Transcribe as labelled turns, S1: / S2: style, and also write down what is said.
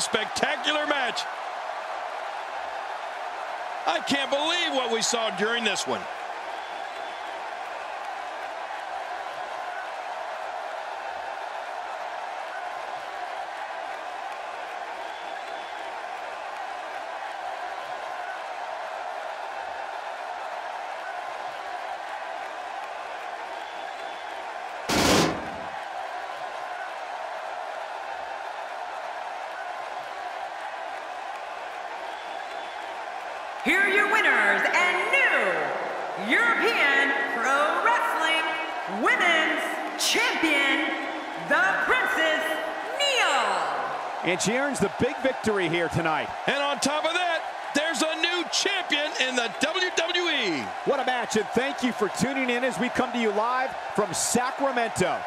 S1: a spectacular match. I can't believe what we saw during this one.
S2: Here are your winners and new European Pro Wrestling Women's Champion, the Princess Neil.
S3: And she earns the big victory here tonight.
S1: And on top of that, there's a new champion in the WWE.
S3: What a match, and thank you for tuning in as we come to you live from Sacramento.